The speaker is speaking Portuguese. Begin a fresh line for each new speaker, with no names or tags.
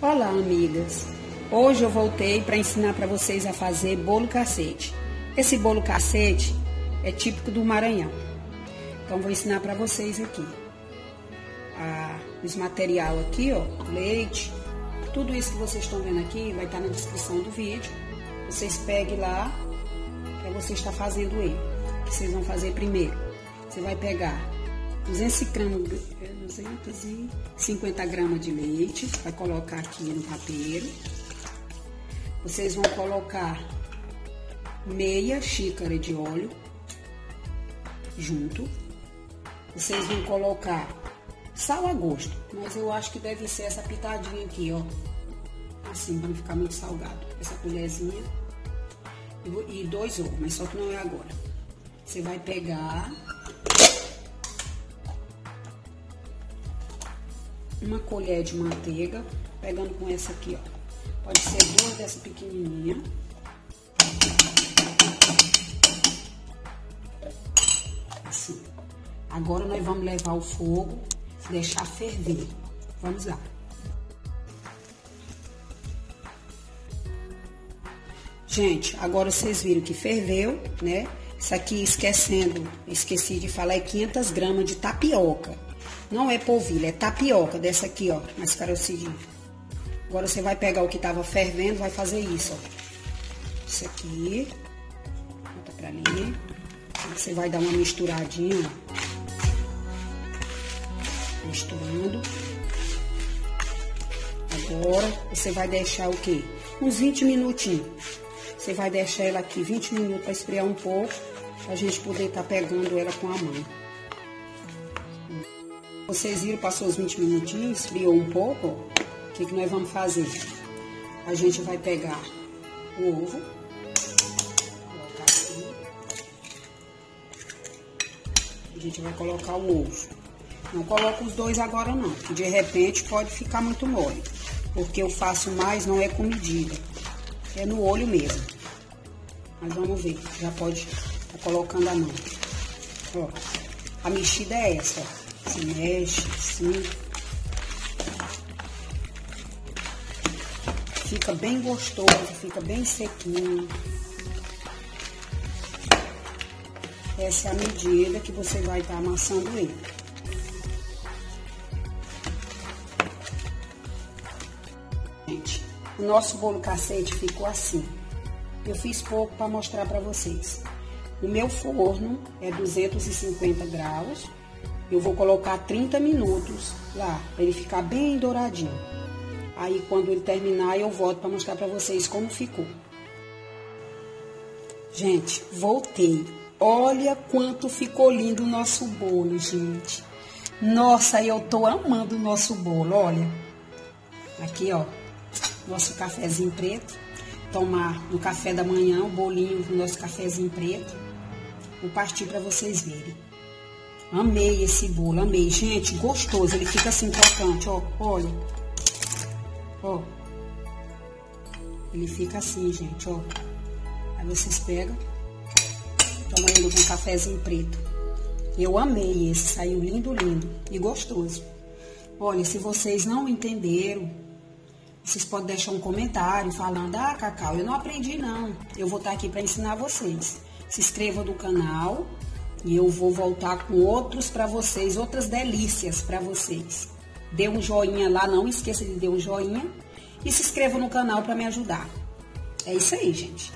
Olá, amigas! Hoje eu voltei para ensinar para vocês a fazer bolo cacete. Esse bolo cacete é típico do Maranhão. Então vou ensinar para vocês aqui. Ah, os material aqui, ó, leite, tudo isso que vocês estão vendo aqui vai estar na descrição do vídeo. Vocês peguem lá para você estar fazendo ele. O que vocês vão fazer primeiro? Você vai pegar 200 gramas, 250 gramas de leite, vai colocar aqui no papel. Vocês vão colocar meia xícara de óleo junto. Vocês vão colocar sal a gosto, mas eu acho que deve ser essa pitadinha aqui, ó. Assim, para não ficar muito salgado. Essa colherzinha e dois ovos, mas só que não é agora. Você vai pegar uma colher de manteiga, pegando com essa aqui, ó. Pode ser duas dessa pequenininha. Assim. Agora nós vamos levar o fogo, deixar ferver. Vamos lá. Gente, agora vocês viram que ferveu, né? Isso aqui, esquecendo, esqueci de falar, é 500 gramas de tapioca. Não é polvilha, é tapioca dessa aqui, ó, mais carocidinha. Agora você vai pegar o que tava fervendo, vai fazer isso, ó. Isso aqui. Bota pra ali. Você vai dar uma misturadinha, ó. Misturando. Agora, você vai deixar o quê? Uns 20 minutinhos. Você vai deixar ela aqui 20 minutos para esfriar um pouco, pra gente poder estar tá pegando ela com a mão. Vocês viram, passou os 20 minutinhos, esfriou um pouco. O que, que nós vamos fazer? A gente vai pegar o ovo. Colocar. A gente vai colocar o ovo. Não coloco os dois agora não, de repente pode ficar muito mole. Porque eu faço mais, não é com medida. É no olho mesmo. Mas vamos ver, já pode tá colocando a mão. Ó, a mexida é essa, ó se mexe assim. Fica bem gostoso, fica bem sequinho. Essa é a medida que você vai estar tá amassando ele. Gente, o nosso bolo cacete ficou assim. Eu fiz pouco para mostrar para vocês. O meu forno é 250 graus eu vou colocar 30 minutos lá, para ele ficar bem douradinho. Aí quando ele terminar, eu volto para mostrar para vocês como ficou. Gente, voltei. Olha quanto ficou lindo o nosso bolo, gente. Nossa, eu tô amando o nosso bolo, olha. Aqui, ó, nosso cafezinho preto. Tomar no café da manhã o bolinho do nosso cafezinho preto. Vou partir para vocês verem. Amei esse bolo, amei. Gente, gostoso. Ele fica assim, crocante, ó. Olha. Ó. Ele fica assim, gente, ó. Aí vocês pegam, tomam ele com cafezinho preto. Eu amei esse, saiu lindo, lindo e gostoso. Olha, se vocês não entenderam, vocês podem deixar um comentário falando, ah, Cacau, eu não aprendi não. Eu vou estar aqui para ensinar vocês. Se inscreva no canal, e eu vou voltar com outros para vocês, outras delícias para vocês. Dê um joinha lá, não esqueça de dar um joinha e se inscreva no canal para me ajudar. É isso aí, gente.